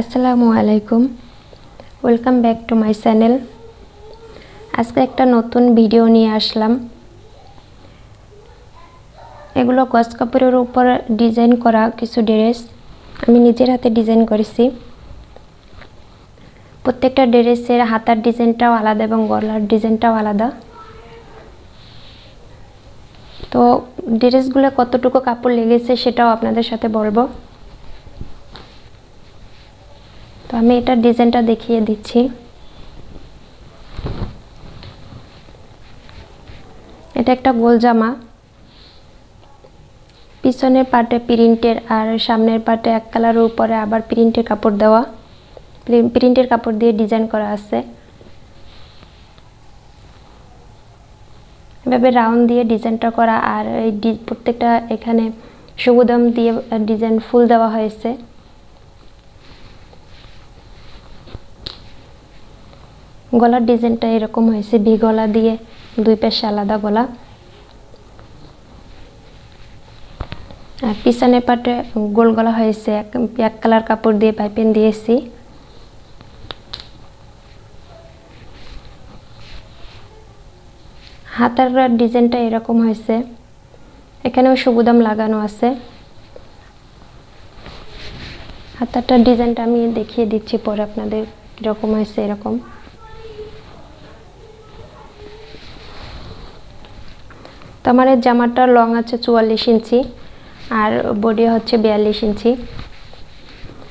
আসসালামু আলাইকুম। Welcome back to my channel আজকে একটা নতুন ভিডিও নিয়ে আসলাম। এগুলো গস কাপড়ের উপর ডিজাইন করা কিছু ড্রেস আমি নিজের হাতে ডিজাইন করেছি। প্রত্যেকটা ড্রেসের হাতার ডিজাইনটাও আলাদা এবং গলার ডিজাইনটাও আলাদা। তো ড্রেসগুলো কতটুকু কাপড় লেগেছে সেটাও আপনাদের সাথে বলব। তো আমি এটা ডিজাইনটা দেখিয়ে দিচ্ছি। এটা একটা গোল জামা। পিছনের পাটে প্রিন্টের আর সামনের পাটে এক কালারের উপরে আবার প্রিন্টের কাপড় দেওয়া। প্রিন্টের কাপড় দিয়ে ডিজাইন করা আছে। এভাবে রাউন্ড দিয়ে ডিজাইনটা করা আর এই প্রত্যেকটা এখানে সবুদম দিয়ে ডিজাইন ফুল দেওয়া হয়েছে। গলার ডিজাইনটা এরকম হয়েছে, ভি গলা দিয়ে, দুই পাশে আলাদা গলা। আর পিছনে পাটে গোল গলা হয়েছে, এক কালার কাপড় দিয়ে পাইপিং দিয়েছি। হাতার ডিজাইনটা এরকম হয়েছে। এখানেও সবুদাম লাগানো আছে। হাতারটার ডিজাইনটা আমি দেখিয়ে দিচ্ছি পরে আপনাদের, কীরকম হয়েছে এরকম। আমার জামাটার লং আছে চুয়াল্লিশ ইঞ্চি আর বডি হচ্ছে বিয়াল্লিশ ইঞ্চি।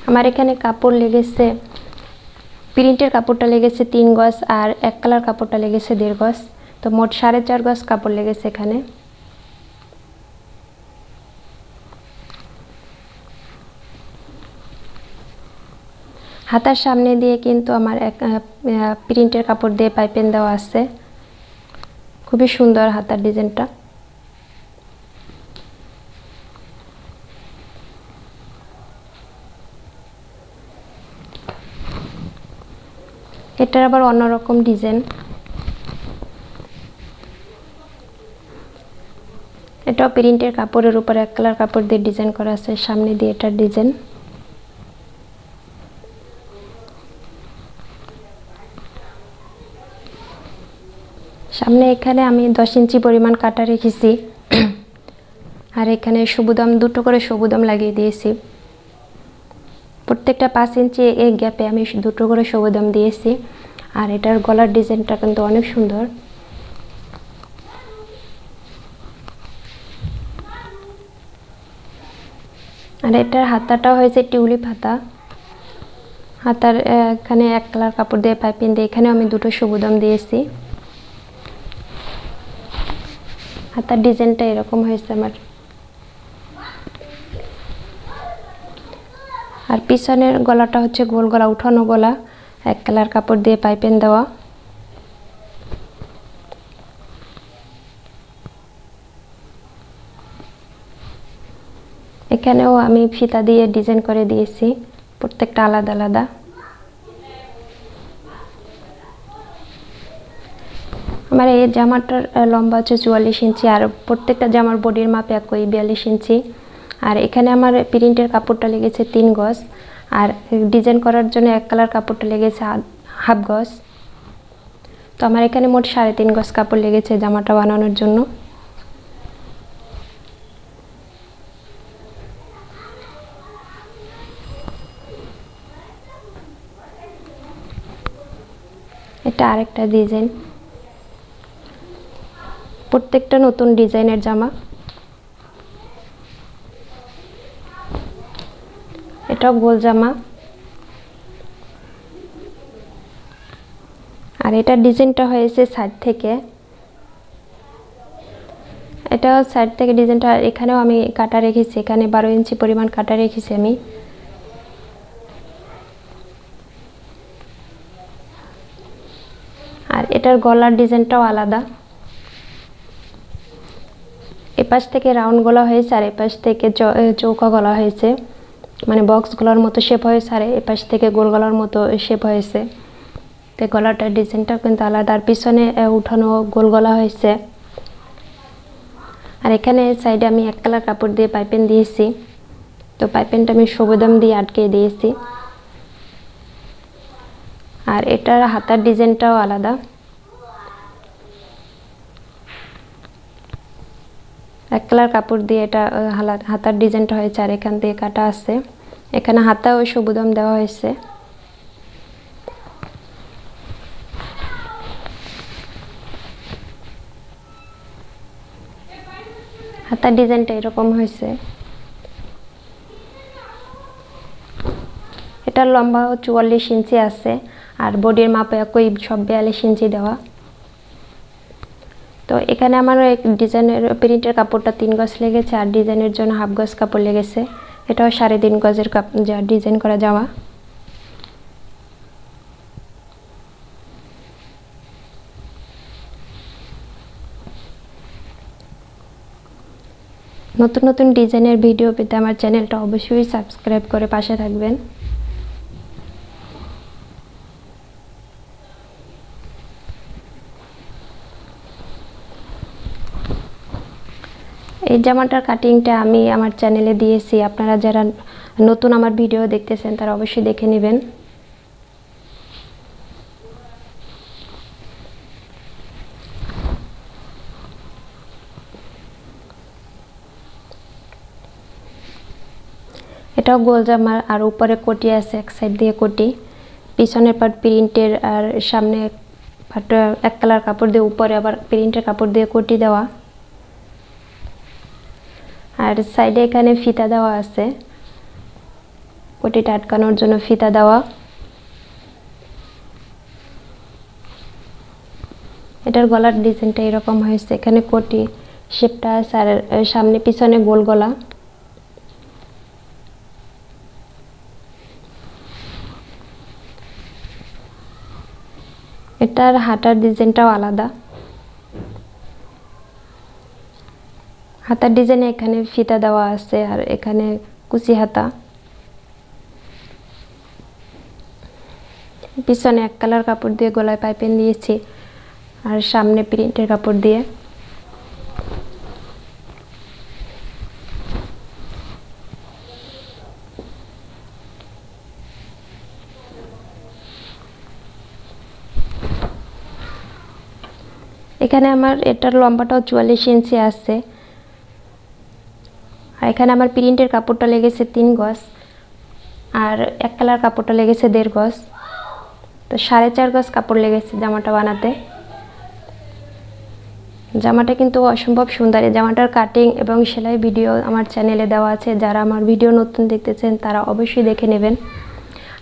আমার এখানে কাপড় লেগেছে, প্রিন্টের কাপড়টা লেগেছে তিন গজ আর এক কালার কাপড়টা লেগেছে দেড় গজ। তো মোট সাড়ে চার গজ কাপড় লেগেছে এখানে। হাতার সামনে দিয়ে কিন্তু আমার এক প্রিন্টের কাপড় দিয়ে পাইপেন দেওয়া আছে। খুবই সুন্দর হাতার ডিজাইনটা। এটার আবার অন্যরকম ডিজাইন। এটাও প্রিন্টের কাপড়ের উপর, এক কালার কাপড় দিয়ে ডিজাইন করা আছে, সামনে দিয়ে এটার ডিজাইন। সামনে এখানে আমি দশ ইঞ্চি পরিমাণ কাটা রেখেছি। আর এখানে সবুদাম, দুটো করে সবুদাম লাগিয়ে দিয়েছি। প্রত্যেকটা পাঁচ ইঞ্চি এই গ্যাপে আমি দুটো করে সবুদাম দিয়েছি। আর এটার গলার ডিজাইনটা কিন্তু অনেক সুন্দর। আর এটার হাতাটা হয়েছে টিউলিপ হাতা। হাতার এখানে এক কালার কাপড় দিয়ে পাইপিং দিয়ে এখানে আমি দুটো সবুদাম দিয়েছি। হাতার ডিজাইনটা এরকম হয়েছে আমার। আর পিছনের গলাটা হচ্ছে গোল গলা, উঠানো গলা। এক কালার কাপড় দিয়ে পাইপেন দেওয়া। এখানেও আমি ফিতা দিয়ে ডিজাইন করে দিয়েছি, প্রত্যেকটা আলাদা আলাদা। আমার এই জামাটার লম্বা হচ্ছে চুয়াল্লিশ ইঞ্চি, আর প্রত্যেকটা জামার বডির মাপ একই, বিয়াল্লিশ ইঞ্চি। আর এখানে আমার প্রিন্টের কাপড়টা লেগেছে তিন গজ। আর ডিজাইন করার জন্য এক কালার কাপড়টা লেগেছে হাফ গজ। তো আমার এখানে মোট সাড়ে তিন গজ কাপড় লেগেছে জামাটা বানানোর জন্য। এটা আরেকটা ডিজাইন। প্রত্যেকটা নতুন ডিজাইনের জামা। এটাও গোল জামা। আর এটা ডিজাইনটা হয়েছে সাইড থেকে। এটাও সাইড থেকে ডিজাইনটা এখানেও আমি কাটা রেখেছি, এখানে বারো ইঞ্চি পরিমাণ কাটা রেখেছি আমি। আর এটার গলার ডিজাইনটাও আলাদা। এপাশ থেকে রাউন্ড গলা হয়েছে, আর এপাশ থেকে চৌকা গলা হয়েছে। মানে বক্স গলার মতো শেপ হয়েছে আর এপাশ থেকে গোল গলার মতো শেপ হয়েছে। তো গলাটার ডিজাইনটা কিন্তু আলাদা। আর পিছনে উঠানো গোলগলা হয়েছে। আর এখানে সাইডে আমি এক কালার কাপড় দিয়ে পাইপেন দিয়েছি। তো পাইপেনটা আমি সবুদাম দিয়ে আটকে দিয়েছি। আর এটার হাতার ডিজাইনটাও আলাদা। এক কালার কাপড় দিয়ে এটা হাতার ডিজাইনটা হয়েছে আর এখান দিয়ে কাটা আছে। এখানে হাতা ও সবুদম দেওয়া হয়েছে। হাতার ডিজাইনটা এরকম হয়েছে। এটার লম্বা চুয়াল্লিশ ইঞ্চি আছে আর বডির মাপে একই সব বিয়াল্লিশ ইঞ্চি দেওয়া। তো এখানে আমার এক ডিজাইনের প্রিন্টের কাপড়টা তিন গজ লেগেছে, আর ডিজাইনের জন্য হাফ গজ কাপড় লেগেছে। এটাও সাড়ে তিন গজের কাপ যা ডিজাইন করা জামা। নতুন নতুন ডিজাইনের ভিডিও পেতে আমার চ্যানেলটা অবশ্যই সাবস্ক্রাইব করে পাশে থাকবেন। এই জামাটার কাটিংটা আমি আমার চ্যানেলে দিয়েছি। আপনারা যারা নতুন আমার ভিডিও দেখতেছেন, তারা অবশ্যই দেখে নেবেন। এটাও গোল জামার আর উপরে কোটি আছে, এক সাইড দিয়ে কোটি। পিছনের পার্ট প্রিন্টের আর সামনে এক কালার কাপড় দিয়ে উপরে, আবার প্রিন্টের কাপড় দিয়ে কোটি দেওয়া। আর সাইডে এখানে ফিতা দেওয়া আছে। কোটিটা আটকানোর জন্য ফিতা দেওয়া। এটার গলার ডিজাইনটা এরকম হয়েছে। এখানে কোটি শেপটা আছে আর সামনে পিছনে গোল গলা। এটার হাতার ডিজাইনটাও আলাদা। হাতার ডিজাইনে এখানে ফিতা দেওয়া আছে আর এখানে কুচি হাতা। পিছনে এক কালার কাপড় দিয়ে গলায় পাইপেন দিয়েছি আর সামনে প্রিন্টের কাপড় দিয়ে। এখানে আমার এটার লম্বাটাও চুয়াল্লিশ ইঞ্চি আছে। এখানে আমার প্রিন্টের কাপড়টা লেগেছে তিন গজ আর এক কালার কাপড়টা লেগেছে দেড় গজ। তো সাড়ে চার গজ কাপড় লেগেছে জামাটা বানাতে। জামাটা কিন্তু অসম্ভব সুন্দর। এই জামাটার কাটিং এবং সেলাই ভিডিও আমার চ্যানেলে দেওয়া আছে। যারা আমার ভিডিও নতুন দেখতেছেন, তারা অবশ্যই দেখে নেবেন।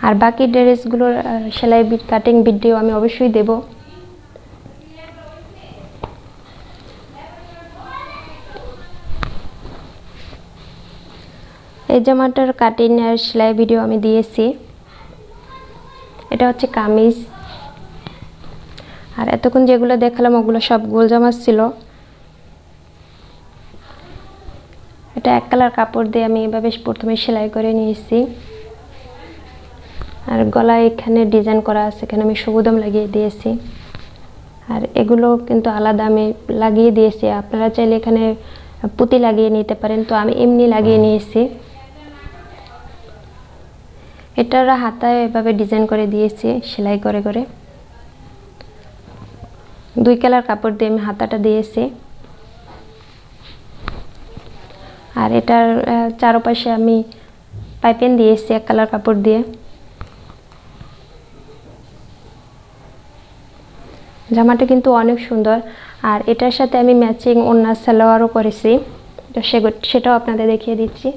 আর বাকি ড্রেসগুলোর সেলাই কাটিং ভিডিও আমি অবশ্যই দেবো। এই জামাটার কাটিং আর সেলাই ভিডিও আমি দিয়েছি। এটা হচ্ছে কামিজ। আর এতক্ষণ যেগুলো দেখালাম ওগুলো সব গোল জামা ছিল। এটা এক কালার কাপড় দিয়ে আমি এভাবে প্রথমে সেলাই করে নিয়েছি। আর গলায় এখানে ডিজাইন করা আছে এখানে আমি সবুদম লাগিয়ে দিয়েছি। আর এগুলো কিন্তু আলাদা আমি লাগিয়ে দিয়েছি। আপনারা চাইলে এখানে পুঁতি লাগিয়ে নিতে পারেন। তো আমি এমনি লাগিয়ে নিয়েছি। এটার হাতায় এভাবে ডিজাইন করে দিয়েছে, সেলাই করে করে। দুই কালার কাপড় দিয়ে আমি হাতাটা দিয়েছি। আর এটার চারপাশে আমি পাইপেন দিয়েছি এক কালার কাপড় দিয়ে। জামাটা কিন্তু অনেক সুন্দর। আর এটার সাথে আমি ম্যাচিং অন্য সালোয়ারও করেছি। তো সেটাও আপনাদের দেখিয়ে দিচ্ছি।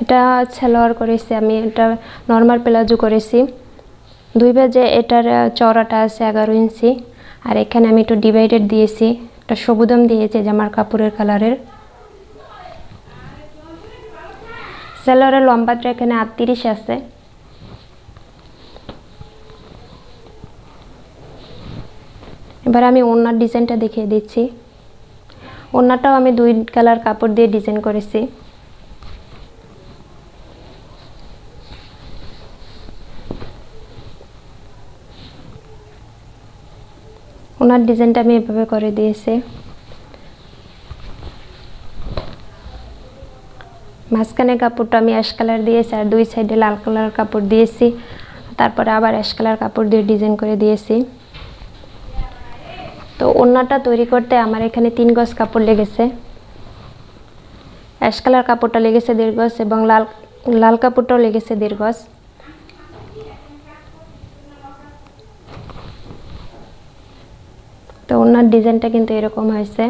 এটা সালোয়ার করেছি, আমি এটা নর্মাল প্লাজো করেছি। দুই বাজে এটার চওড়াটা আছে এগারো ইঞ্চি, আর এখানে আমি একটু ডিভাইডেড দিয়েছি। একটা সবুদম দিয়েছি জামার কাপড়ের কালারের। সেলোয়ারের লম্বাটা এখানে আটত্রিশ আছে। এবার আমি ওনার ডিজাইনটা দেখিয়ে দিচ্ছি। ওনাটাও আমি দুই কালার কাপড় দিয়ে ডিজাইন করেছি। ওনার ডিজাইনটা আমি এভাবে করে দিয়েছি। মাঝখানে কাপড়টা আমি অ্যাশ কালার দিয়েছি আর দুই সাইডে লাল কালার কাপড় দিয়েছি। তারপরে আবার অ্যাশ কালার কাপড় দিয়ে ডিজাইন করে দিয়েছি। তো ওড়নাটা তৈরি করতে আমার এখানে তিন গজ কাপড় লেগেছে। অ্যাশ কালার কাপড়টা লেগেছে দেড় গজ এবং লাল লাল কাপড়টাও লেগেছে দেড় গজ। তো ওনার ডিজাইনটা কিন্তু এরকম হয়েছে।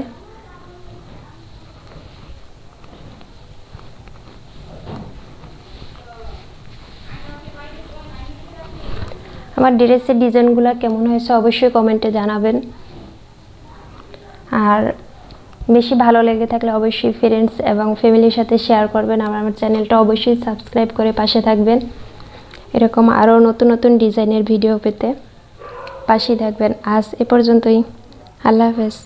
আমার ড্রেসের ডিজাইনগুলো কেমন হয়েছে অবশ্যই কমেন্টে জানাবেন। আর বেশি ভালো লেগে থাকলে অবশ্যই ফ্রেন্ডস এবং ফ্যামিলির সাথে শেয়ার করবেন। আর আমার চ্যানেলটা অবশ্যই সাবস্ক্রাইব করে পাশে থাকবেন। এরকম আরও নতুন নতুন ডিজাইনের ভিডিও পেতে পাশেই থাকবেন। আজ এ পর্যন্তই। আল্লাহ হাফেজ